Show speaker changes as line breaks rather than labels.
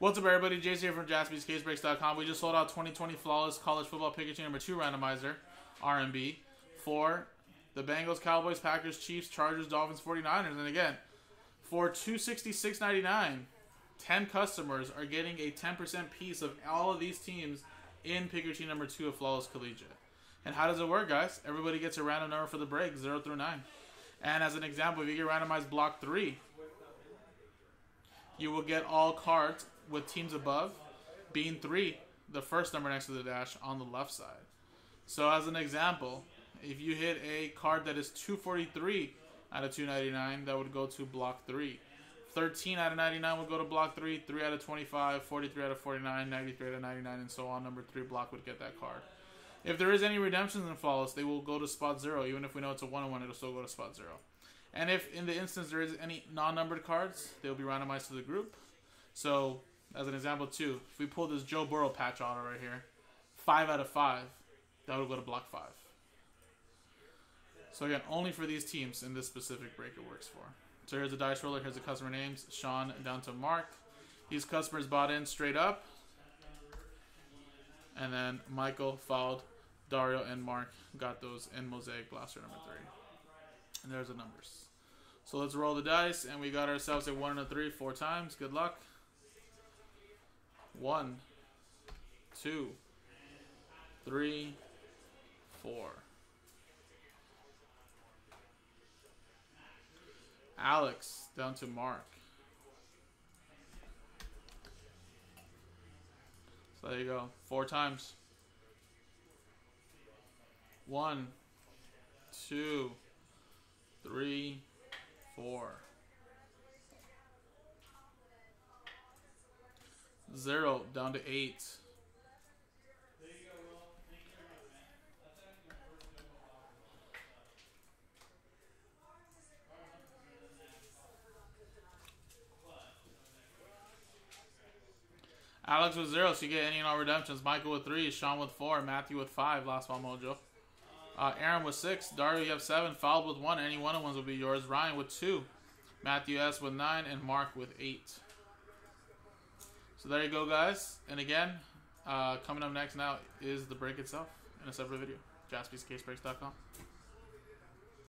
What's up, everybody? Jace here from JaspysCaseBreaks.com. We just sold out 2020 Flawless College Football Pikachu number 2 randomizer, RNB, for the Bengals, Cowboys, Packers, Chiefs, Chargers, Dolphins, 49ers. And again, for 266.99, 10 customers are getting a 10% piece of all of these teams in Pikachu number 2 of Flawless Collegiate. And how does it work, guys? Everybody gets a random number for the break, 0 through 9. And as an example, if you get randomized block 3, you will get all cards with teams above being 3, the first number next to the dash on the left side. So as an example, if you hit a card that is 243 out of 299, that would go to block 3. 13 out of 99 would go to block 3, 3 out of 25, 43 out of 49, 93 out of 99, and so on. Number 3 block would get that card. If there is any redemptions in Flawless, they will go to spot 0. Even if we know it's a 1-on-1, it'll still go to spot 0. And if in the instance there is any non-numbered cards, they will be randomized to the group. So, as an example too, if we pull this Joe Burrow patch auto right here, 5 out of 5, that would go to block 5. So again, only for these teams in this specific break it works for. So here's the dice roller, here's the customer names, Sean down to Mark. These customers bought in straight up. And then Michael followed Dario and Mark got those in Mosaic Blaster number three. And there's the numbers. So let's roll the dice, and we got ourselves a one and a three four times. Good luck. One, two, three, four. Alex down to Mark. So there you go. Four times. One, two, three, four. Zero down to eight. Alex with zero, so you get any and all redemptions. Michael with three, Sean with four, Matthew with five, last one mojo. Uh, Aaron with six, Dario you have seven, Fouled with one, any one of ones will be yours. Ryan with two, Matthew S with nine, and Mark with eight. So there you go, guys. And again, uh, coming up next now is the break itself in a separate video. JaspysCaseBreaks.com.